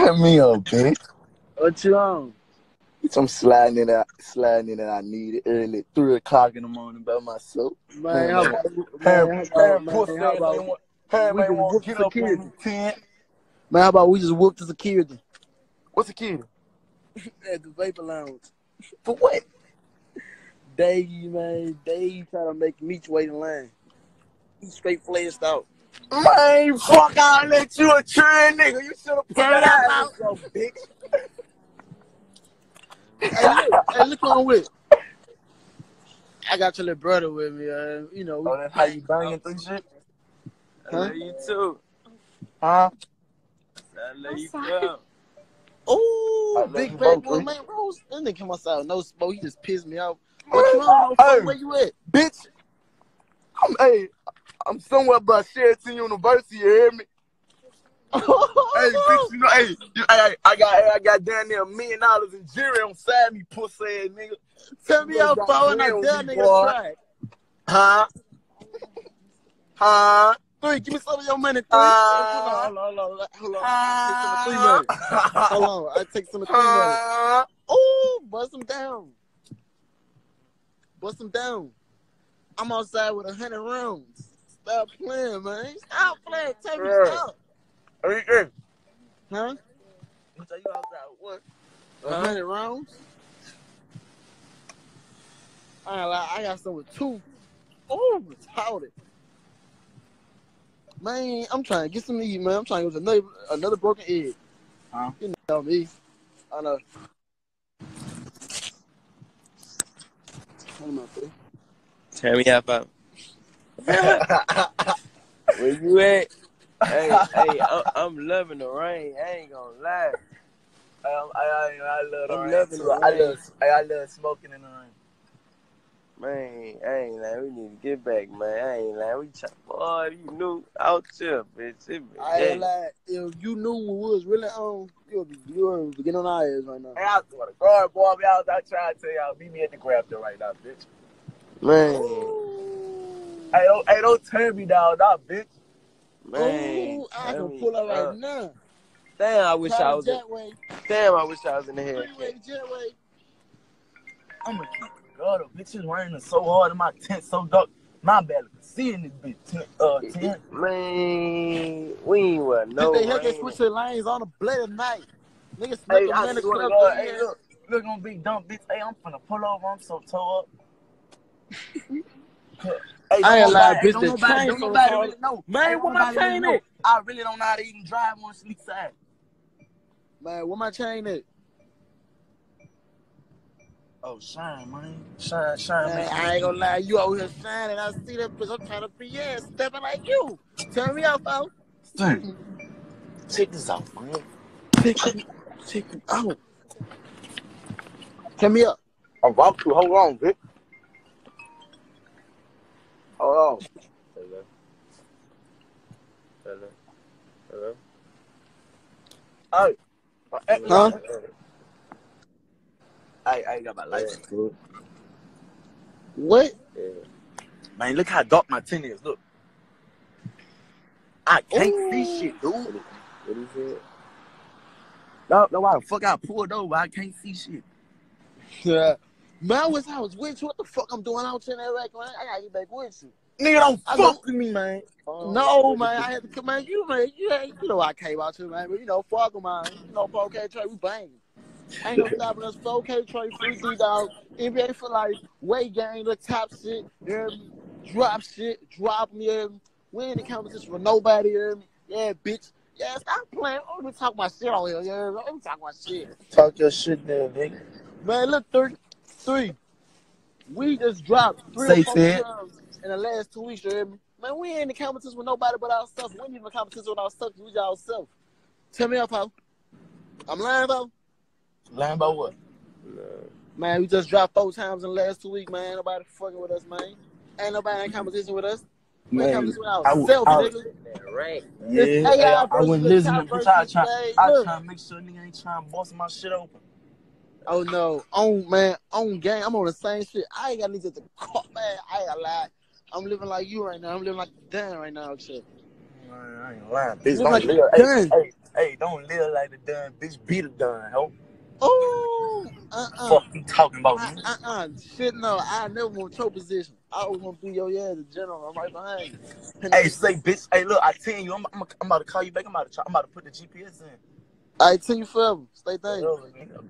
Turn me up, bitch. What you on? I'm sliding in that, sliding in that I need it early, three o'clock in the morning by myself. Man, how about, man, her, how about, man, how about, we want whoop get up security. on the tent. man, how about we just whoop the security What's the kid? at the vapor lounge? For what? They, man, they try to make me wait in line. He straight flashed out. Man, fuck, I'll let you a train nigga. You should have put Turn that that out. out, bitch. hey, look, hey, look on with. I got your little brother with me. Uh, you know, Oh, that's how you banging through shit? I love you too. Huh? I love you too. oh, big you bad boy, man, Rose. That nigga come outside with no smoke. He just pissed me off. What you on? Hey. Where you at? Bitch, I'm, hey, I'm somewhere by Sheraton University, you hear me? Hey, bitch, you know, hey, you, hey, I got, I got down there a million dollars in jewelry on side me, pussy ass nigga. Tell me how far and I big nigga try. Huh? Huh? Three, give me some of your money, three. Uh, hold on, hold on, hold on, hold on. I take some of three money. Hold on, I take some of three money. Huh? Ooh, bust them down. Bust them down. I'm outside with a hundred rounds. Stop playing, man. Stop playing. Take me Yeah. out. Hey, hey. Huh? You say you outside what? A hundred rounds? I ain't lie, I got some with two. Oh, retarded. Man, I'm trying to get some to eat, man. I'm trying to get another, another broken egg. Huh? You know me. I know. What am I doing? Turn me up out. Where you at? hey, hey, I'm, I'm loving the rain. I ain't gonna lie. Um, I, I, I love the I'm rain loving the I love, I, I love smoking in the rain. Man, I ain't lying. We need to get back, man. I ain't lying. We try, boy, you knew out here, bitch. It I ain't like if you knew what was really on, you would be you would be getting on our ass right now. Hey, I swear to God, boy, I was out trying to tell y'all, meet me at the grafter right now, bitch. Man, Hey, don't, hey, don't turn me down, now, bitch. man. Ooh, I can me pull up up. right now. Damn, I wish I was. In, jetway, damn, I wish I was in the head. jetway. I'm gonna keep it God, the bitch is raining so hard in my tent so dark. My bad, can see this bitch. Tent, uh, tent. Man, we ain't wear no they heck they rain. switch their lanes on a blade night. Niggas Hey, snuck a I minute swear to club. God, in hey, here. look, look, gonna be dumb, bitch. Hey, I'm finna pull over. I'm so tore up. Hey, I ain't don't lying, bitch, Don't the nobody, don't nobody retarded. really know. Man, Hey, where my chain know. at? I really don't know how to even drive on sleep side. Man, where my chain at? Oh, shine, man. Shine, shine, Man, man. I ain't gonna lie, you out here shining. I see that bitch. I'm trying to be yeah, stepping like you. Turn me out, folks. Son, check this out, man. Check me, check me out. Turn me up. I walk through. Hold on, bitch. Hold on. Hello. Hello. Hello. Oh. Hey. Hey, Huh? I, I ain't got my license. Good. What? Yeah. Man, look how dark my tent is. Look. I can't see shit, dude. What is said? No, no, why the fuck I pulled over? I can't see shit. Yeah. Man, I was, I was with you. What the fuck I'm doing out here in that rack, man? I gotta get back with you. Nigga, don't I fuck with me, man. Oh, No, man, I had to come, man. You, man, you, ain't- you know I came out here, man. But you know, fuck 'em, man. You know, 4K Trey, we banging. Ain't no stopping us. 4K Trey, free D dog, NBA for life, weight gain, the top shit, you hear me? drop shit, drop me. You hear me? We ain't in competition with nobody. You hear me? Yeah, bitch. Yeah, stop playing. Oh, we talk my shit on here. Yeah, let me oh, talk my shit. Talk your shit there, nigga. Man, look, three, three. We just dropped three Say or four said. times in the last two weeks. You hear me? Man, we ain't in competition with nobody but ourselves. We ain't even in competition with ourselves. We just ourselves. Tell me up, ho. I'm lying, though. Lying about what? No. Man, we just dropped four times in the last two weeks, man. Nobody fucking with us, man. Ain't nobody in competition with us. We in Man, competition with ourselves, I- nigga. That right. Yeah, hey, AI I, I versus wasn't the listening. top Bitch, I versus try, I try to make sure nigga ain't trying to bust my shit open. Oh no, on man, on game. I'm on the same shit. I ain't got niggas to call, man. I ain't gonna lie. I'm living like you right now. I'm living like Dan right now, shit. Man, I ain't lying. Bitch, don't like live. a Hey, hey, hey, don't live like the done. Bitch, beat a done, ho. Oh, uh, uh, Fuck you talking about? uh, uh, uh, shit, no, I never want your position. I always want to be your yeah, the general. I'm right behind you. Hey, say, bitch. Hey, look, I tell you, I'm, I'm, I'm about to call you back. I'm about to, try, I'm about to put the GPS in. I tell you forever. Stay thankful. Yo, nigga.